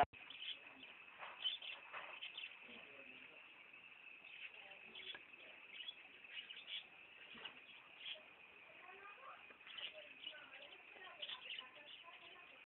sir